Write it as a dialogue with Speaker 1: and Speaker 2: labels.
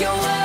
Speaker 1: your way